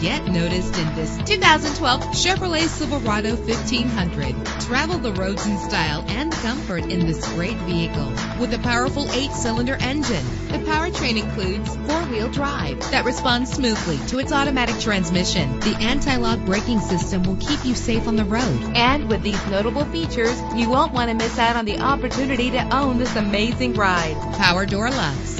Get noticed in this 2012 Chevrolet Silverado 1500. Travel the roads in style and comfort in this great vehicle. With a powerful eight-cylinder engine, the powertrain includes four-wheel drive that responds smoothly to its automatic transmission. The anti-lock braking system will keep you safe on the road. And with these notable features, you won't want to miss out on the opportunity to own this amazing ride. Power door locks,